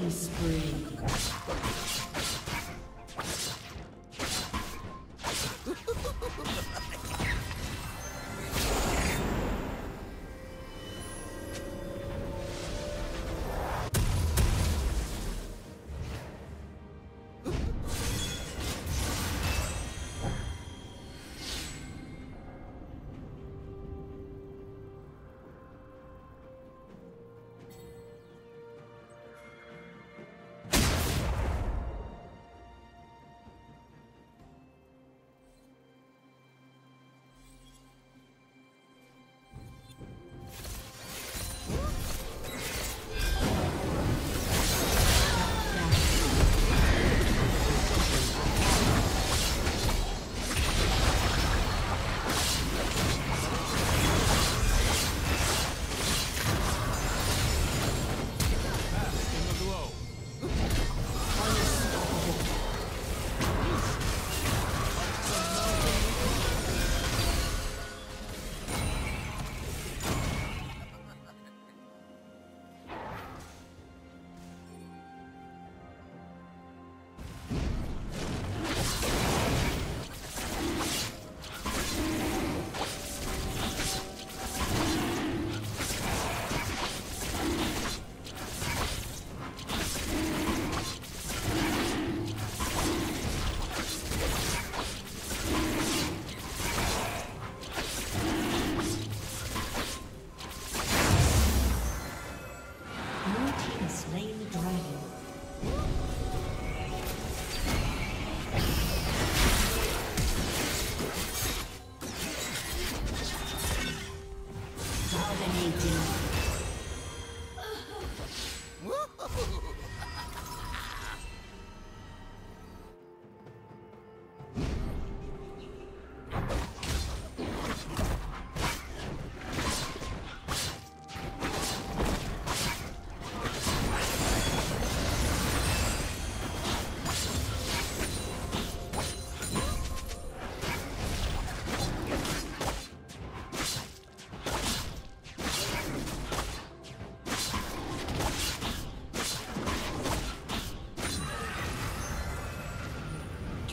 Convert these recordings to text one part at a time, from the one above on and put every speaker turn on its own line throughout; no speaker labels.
Killing spree.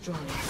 destroyed.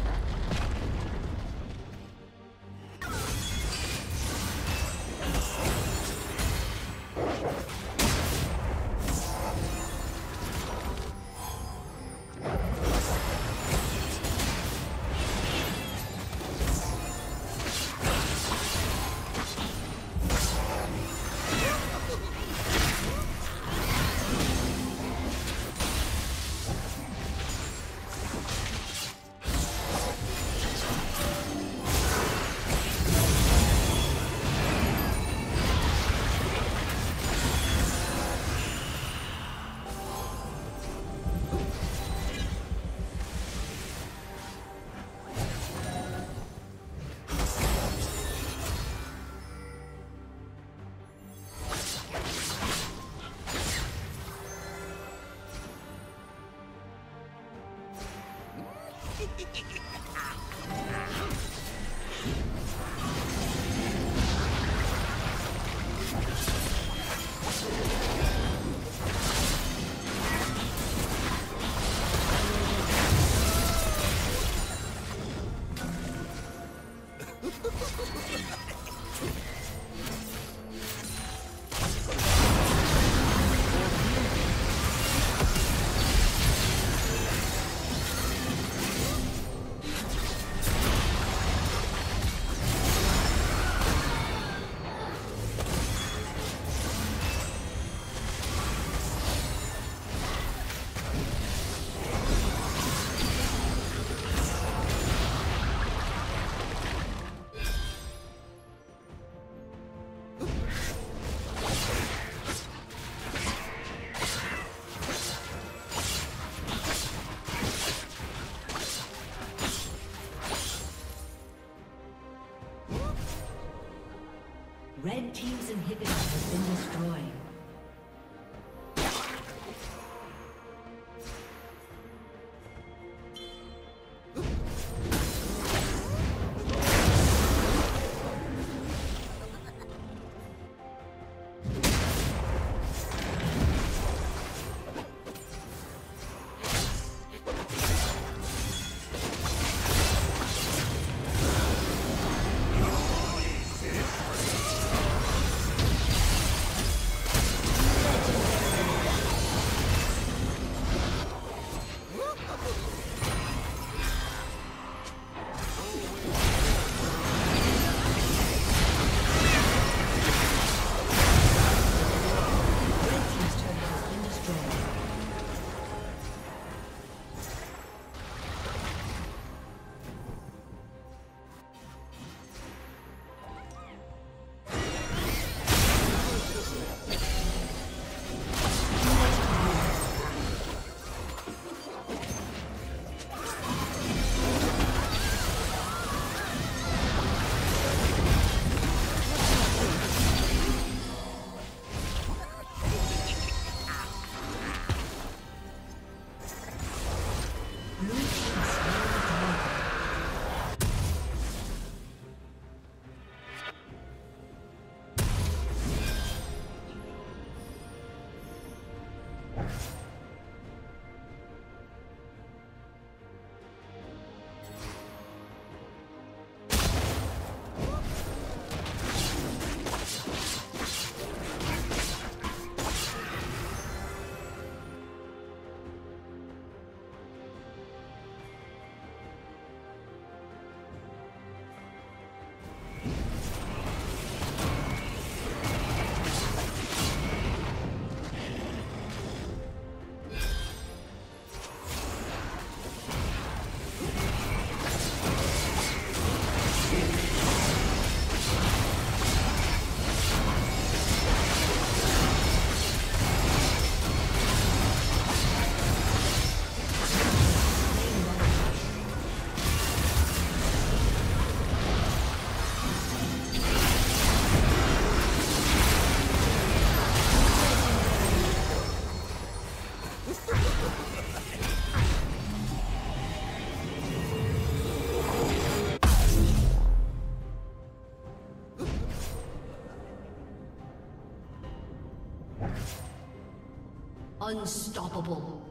Unstoppable.